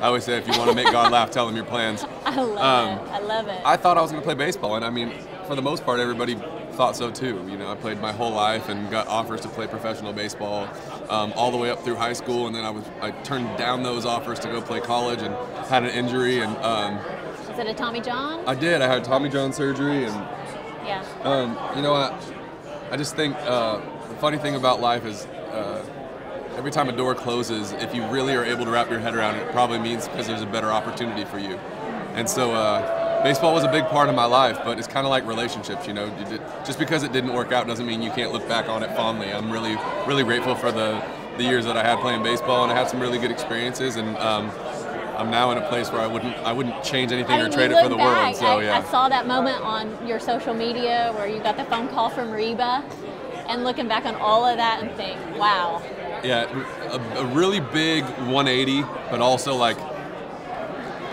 I always say if you want to make God laugh, tell him your plans. I love Um, it. I love it. I thought I was going to play baseball, and I mean, for the most part, everybody thought so too. You know, I played my whole life and got offers to play professional baseball um, all the way up through high school, and then I was I turned down those offers to go play college and had an injury, and um, Is it a Tommy John? I did. I had Tommy John surgery, and yeah. um, you know what? I just think uh, the funny thing about life is. Uh, Every time a door closes, if you really are able to wrap your head around it, it probably means because there's a better opportunity for you. And so, uh, baseball was a big part of my life, but it's kind of like relationships, you know. Just because it didn't work out doesn't mean you can't look back on it fondly. I'm really, really grateful for the, the years that I had playing baseball, and I had some really good experiences. And um, I'm now in a place where I wouldn't, I wouldn't change anything I or trade it for the back, world. So I, yeah. I saw that moment on your social media where you got the phone call from Reba, and looking back on all of that and think, wow. Yeah, a, a really big 180, but also like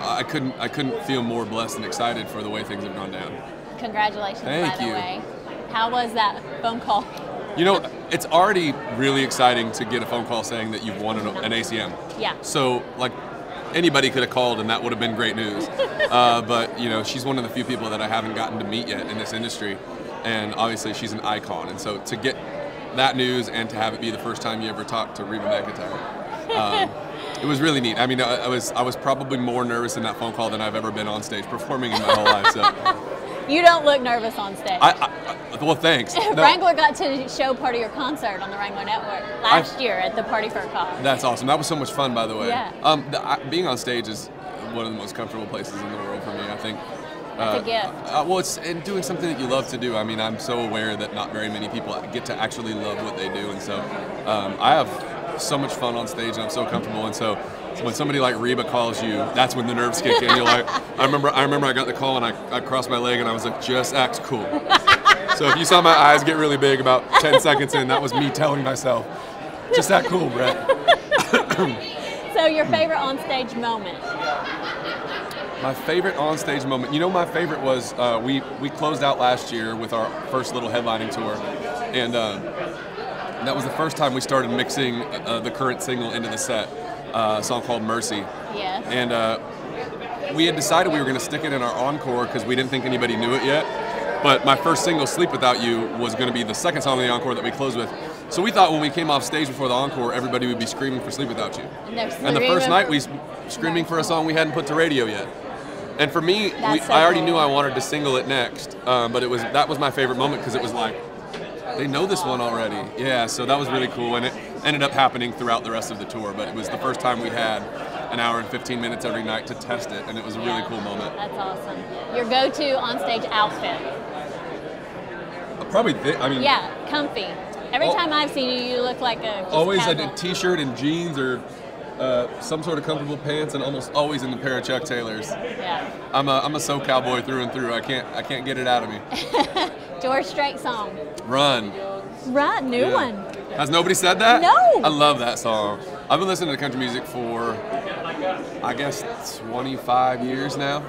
I couldn't I couldn't feel more blessed and excited for the way things have gone down. Congratulations, Thank by the you. way. How was that phone call? You know, it's already really exciting to get a phone call saying that you've won an, an ACM. Yeah. So like anybody could have called and that would have been great news. uh, but you know, she's one of the few people that I haven't gotten to meet yet in this industry, and obviously she's an icon. And so to get that news and to have it be the first time you ever talked to Reba McEntire. Um, it was really neat. I mean, I, I was I was probably more nervous in that phone call than I've ever been on stage performing in my whole life. So, You don't look nervous on stage. I, I, well, thanks. No, Wrangler got to show part of your concert on the Wrangler Network last year at the Party for a Cause. That's awesome. That was so much fun, by the way. Yeah. Um, the, I, being on stage is one of the most comfortable places in the world for me. I think. That's a Uh, gift. uh, well, it's and doing something that you love to do. I mean, I'm so aware that not very many people get to actually love what they do, and so um, I have so much fun on stage, and I'm so comfortable. And so when somebody like Reba calls you, that's when the nerves kick in. You're like, I remember, I remember, I got the call and I, I crossed my leg and I was like, just act cool. so if you saw my eyes get really big about 10 seconds in, that was me telling myself, just act cool, Brett. So your favorite on-stage moment? My favorite on-stage moment. You know, my favorite was uh, we we closed out last year with our first little headlining tour, and uh, that was the first time we started mixing uh, the current single into the set, uh, a song called Mercy. Yes. And uh, we had decided we were going to stick it in our encore because we didn't think anybody knew it yet. But my first single, Sleep Without You, was going to be the second song in the encore that we closed with. So we thought when we came off stage before the encore, everybody would be screaming for Sleep Without You. And, And the first night we screaming for a song we hadn't put to radio yet. And for me, we, I already knew I wanted to single it next, um, but it was that was my favorite moment because it was like they know this one already. Yeah, so that was really cool, and it ended up happening throughout the rest of the tour. But it was the first time we had an hour and 15 minutes every night to test it, and it was a really Yeah. cool moment. That's awesome. Your go-to on-stage outfit? Probably, th- I mean, Yeah, comfy. Every Oh. time I've seen you, you look like a always a t-shirt and jeans or uh, some sort of comfortable pants, and almost always in a pair of Chuck Taylors. Yeah. I'm a I'm a SoCal boy through and through. I can't I can't get it out of me. George Strait song. Run. Run, new Yeah. one. Has nobody said that? No. I love that song. I've been listening to country music for, I guess, 25 years now,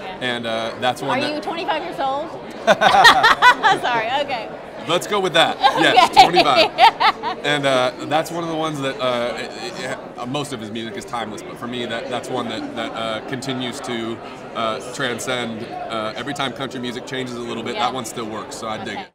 Yeah. and uh, that's one Are that. you 25 years old? Sorry. Okay. Let's go with that. Yes, Okay. 25. and uh, that's one of the ones that uh, uh, most of his music is timeless, but for me, that that's one that that uh, continues to uh, transcend. Uh, every time country music changes a little bit, Yeah. that one still works. So I dig it.